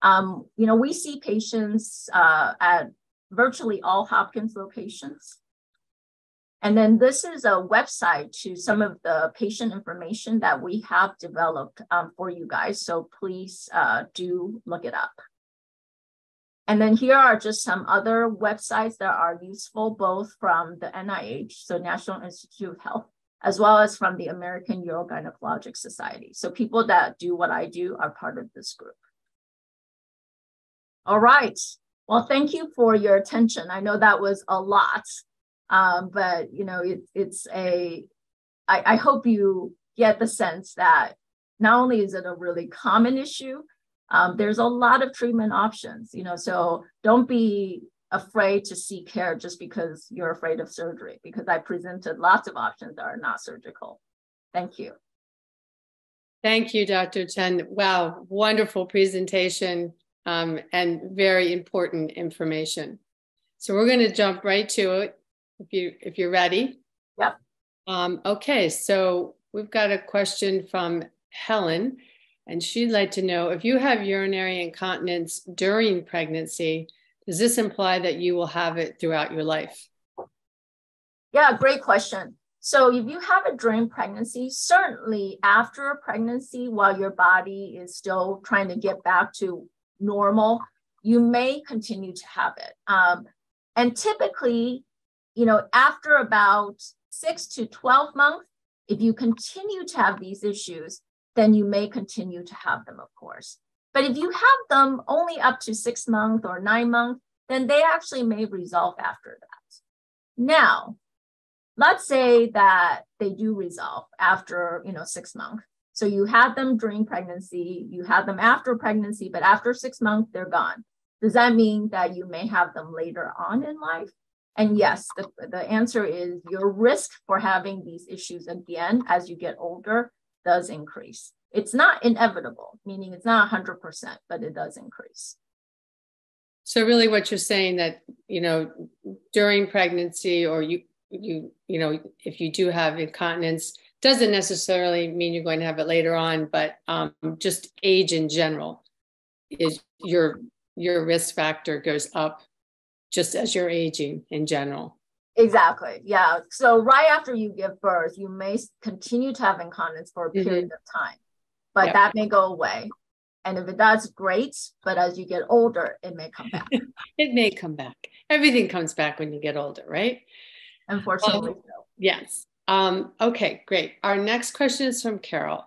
Um, you know, we see patients uh, at virtually all Hopkins locations. And then this is a website to some of the patient information that we have developed um, for you guys. So please uh, do look it up. And then here are just some other websites that are useful, both from the NIH, so National Institute of Health, as well as from the American Urogynecologic Society. So people that do what I do are part of this group. All right. Well, thank you for your attention. I know that was a lot, um, but you know, it, it's a. I, I hope you get the sense that not only is it a really common issue, um, there's a lot of treatment options, you know, so don't be afraid to seek care just because you're afraid of surgery, because I presented lots of options that are not surgical. Thank you. Thank you, Dr. Chen. Wow, wonderful presentation um, and very important information. So we're going to jump right to it if you if you're ready. Yep. Um, okay, so we've got a question from Helen. And she'd like to know if you have urinary incontinence during pregnancy, does this imply that you will have it throughout your life? Yeah, great question. So, if you have it during pregnancy, certainly after a pregnancy, while your body is still trying to get back to normal, you may continue to have it. Um, and typically, you know, after about six to 12 months, if you continue to have these issues, then you may continue to have them, of course. But if you have them only up to six months or nine months, then they actually may resolve after that. Now, let's say that they do resolve after, you know, six months. So you had them during pregnancy, you had them after pregnancy, but after six months, they're gone. Does that mean that you may have them later on in life? And yes, the, the answer is your risk for having these issues again as you get older does increase. It's not inevitable, meaning it's not 100%, but it does increase. So really what you're saying that, you know, during pregnancy or you you you know, if you do have incontinence doesn't necessarily mean you're going to have it later on, but um, just age in general is your your risk factor goes up just as you're aging in general. Exactly. Yeah. So right after you give birth, you may continue to have incontinence for a mm-hmm. period mm-hmm. of time, but yep. that may go away. And if it does, great. But as you get older, it may come back. it may come back. Everything comes back when you get older, right? Unfortunately. Um, so. Yes. Um, okay, great. Our next question is from Carol.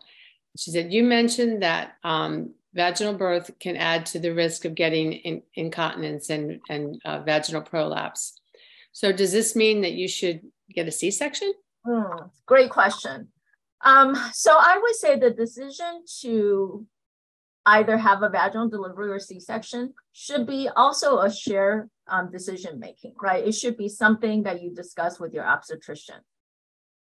She said, You mentioned that um, vaginal birth can add to the risk of getting in- incontinence and, and uh, vaginal prolapse. So does this mean that you should get a C-section? Mm, great question. Um, so I would say the decision to either have a vaginal delivery or C-section should be also a shared um, decision making, right? It should be something that you discuss with your obstetrician.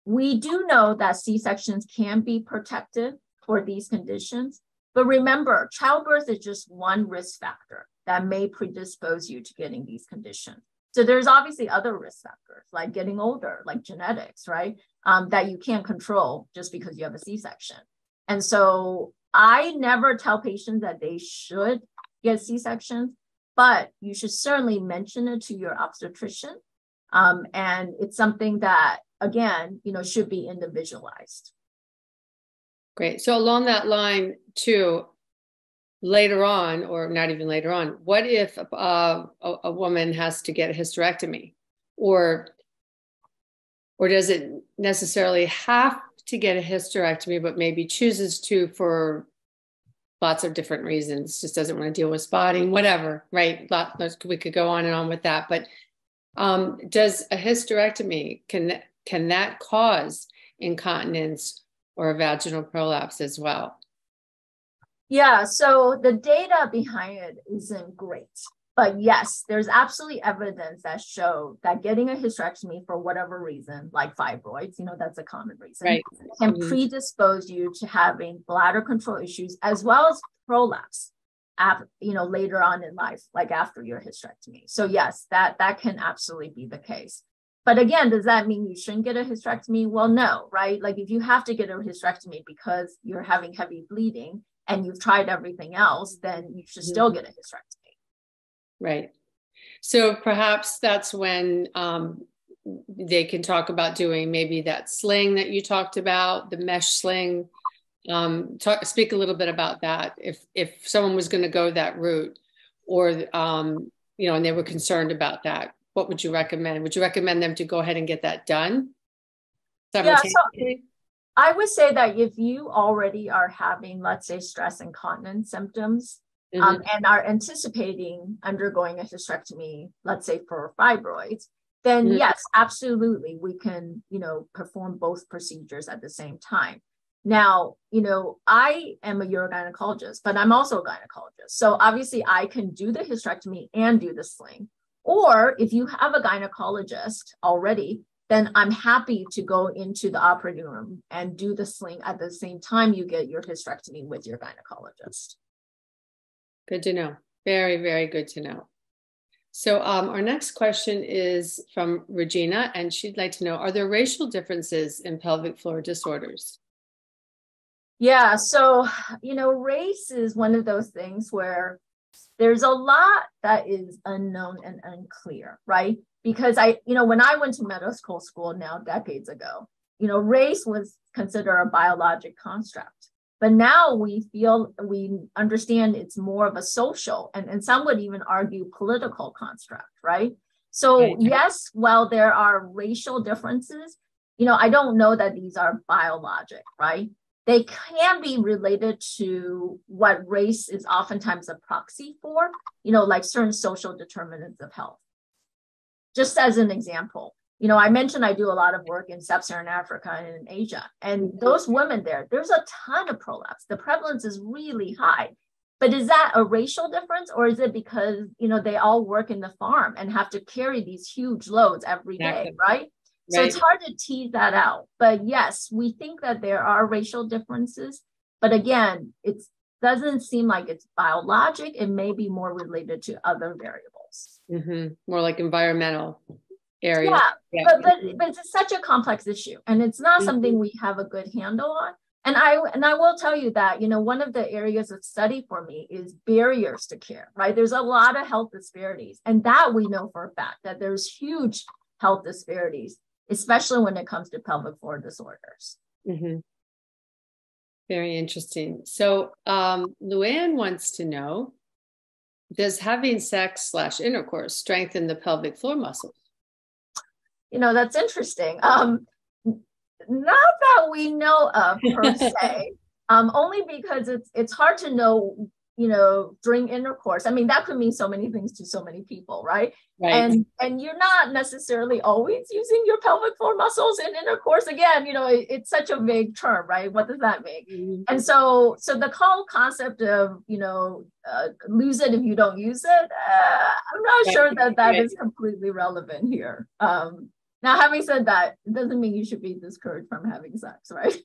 We do know that C-sections can be protective for these conditions, but remember, childbirth is just one risk factor that may predispose you to getting these conditions. So there's obviously other risk factors like getting older, like genetics, right? Um, that you can't control just because you have a C-section. And so I never tell patients that they should get C-sections, but you should certainly mention it to your obstetrician. Um, and it's something that, again, you know, should be individualized. Great. So along that line, too, later on, or not even later on, what if uh, a, a woman has to get a hysterectomy, or or does it necessarily have to get a hysterectomy, but maybe chooses to for lots of different reasons, just doesn't want to deal with spotting, whatever, right? We could go on and on with that, but um, does a hysterectomy can can that cause incontinence or a vaginal prolapse as well? Yeah, so the data behind it isn't great. But yes, there's absolutely evidence that show that getting a hysterectomy for whatever reason, like fibroids, you know, that's a common reason, right. can mm-hmm. predispose you to having bladder control issues as well as prolapse, after, you know, later on in life, like after your hysterectomy. So yes, that that can absolutely be the case. But again, does that mean you shouldn't get a hysterectomy? Well, no, right? Like if you have to get a hysterectomy because you're having heavy bleeding and you've tried everything else, then you should still get a hysterectomy. Right. So perhaps that's when um, they can talk about doing maybe that sling that you talked about, the mesh sling. Um, talk, speak a little bit about that. If if someone was going to go that route, or um, you know, and they were concerned about that, what would you recommend? Would you recommend them to go ahead and get that done? Yeah, so I would say that if you already are having, let's say, stress incontinence symptoms, um, mm-hmm. um, and are anticipating undergoing a hysterectomy, let's say for fibroids, then mm-hmm. yes, absolutely, we can, you know, perform both procedures at the same time. Now, you know, I am a urogynecologist, but I'm also a gynecologist. So obviously, I can do the hysterectomy and do the sling. Or if you have a gynecologist already, then I'm happy to go into the operating room and do the sling at the same time you get your hysterectomy with your gynecologist. Good to know. Very, very good to know. So, um, our next question is from Regina, and she'd like to know Are there racial differences in pelvic floor disorders? Yeah. So, you know, race is one of those things where there's a lot that is unknown and unclear, right? Because I, you know, when I went to medical school now decades ago, you know, race was considered a biologic construct. But now we feel we understand it's more of a social and, and some would even argue political construct, right? So, yes, while there are racial differences, you know, I don't know that these are biologic, right? They can be related to what race is oftentimes a proxy for, you know, like certain social determinants of health. Just as an example, you know, I mentioned I do a lot of work in sub-Saharan Africa and in Asia, and mm-hmm. those women there, there's a ton of prolapse. The prevalence is really high. But is that a racial difference, or is it because you know they all work in the farm and have to carry these huge loads every day, exactly. right? Right? So it's hard to tease that out. But yes, we think that there are racial differences. But again, it doesn't seem like it's biologic. It may be more related to other variables. Mm-hmm. More like environmental area. Yeah, yeah. But, but but it's such a complex issue, and it's not mm-hmm. something we have a good handle on. And I and I will tell you that you know one of the areas of study for me is barriers to care. Right, there's a lot of health disparities, and that we know for a fact that there's huge health disparities, especially when it comes to pelvic floor disorders. Mm-hmm. Very interesting. So um, Luann wants to know: Does having sex slash intercourse strengthen the pelvic floor muscles? you know, that's interesting. Um, not that we know of per se, um, only because it's it's hard to know, you know, during intercourse. I mean, that could mean so many things to so many people, right? Right. And and you're not necessarily always using your pelvic floor muscles in intercourse. Again, you know, it, it's such a vague term, right? What does that mean? Mm-hmm. And so so the whole concept of you know uh, lose it if you don't use it, uh, I'm not right. sure that that right. is completely relevant here. Um, now, having said that, it doesn't mean you should be discouraged from having sex, right?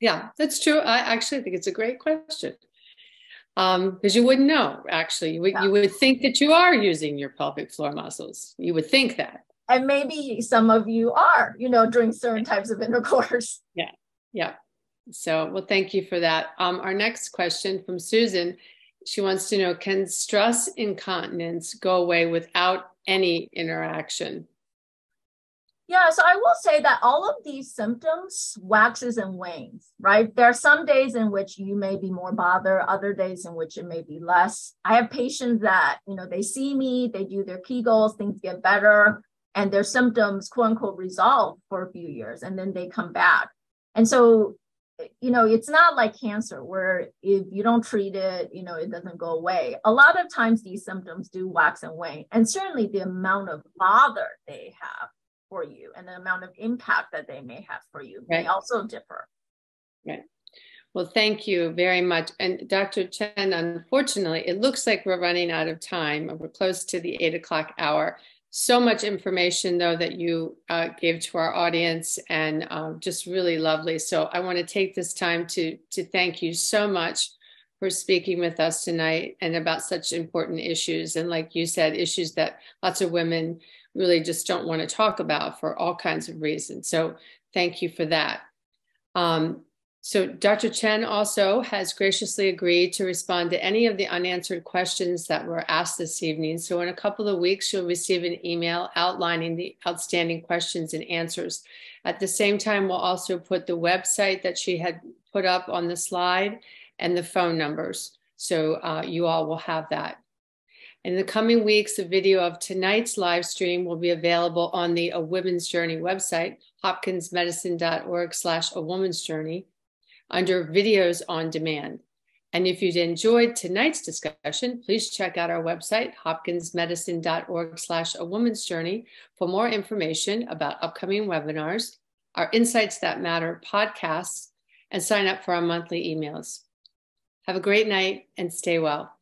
Yeah, that's true. I actually think it's a great question because um, you wouldn't know. Actually, you would, yeah. you would think that you are using your pelvic floor muscles. You would think that, and maybe some of you are, you know, during certain types of intercourse. Yeah, yeah. So, well, thank you for that. Um, our next question from Susan. She wants to know: Can stress incontinence go away without any interaction? Yeah, so I will say that all of these symptoms waxes and wanes, right? There are some days in which you may be more bothered, other days in which it may be less. I have patients that, you know, they see me, they do their Kegels, things get better, and their symptoms, quote unquote, resolve for a few years, and then they come back. And so, you know, it's not like cancer where if you don't treat it, you know, it doesn't go away. A lot of times these symptoms do wax and wane, and certainly the amount of bother they have for you and the amount of impact that they may have for you right. may also differ. Right. Well, thank you very much. And Dr. Chen, unfortunately, it looks like we're running out of time. We're close to the eight o'clock hour. So much information, though, that you uh, gave to our audience, and uh, just really lovely. So I want to take this time to to thank you so much for speaking with us tonight and about such important issues. And like you said, issues that lots of women really just don't want to talk about for all kinds of reasons. So thank you for that. Um, so Dr. Chen also has graciously agreed to respond to any of the unanswered questions that were asked this evening. So in a couple of weeks, you'll receive an email outlining the outstanding questions and answers. At the same time, we'll also put the website that she had put up on the slide and the phone numbers. So uh, you all will have that. In the coming weeks, a video of tonight's live stream will be available on the A Women's Journey website, hopkinsmedicine.org slash a woman's journey under videos on demand. And if you'd enjoyed tonight's discussion, please check out our website, hopkinsmedicine.org slash a woman's journey for more information about upcoming webinars, our Insights That Matter podcasts, and sign up for our monthly emails. Have a great night and stay well.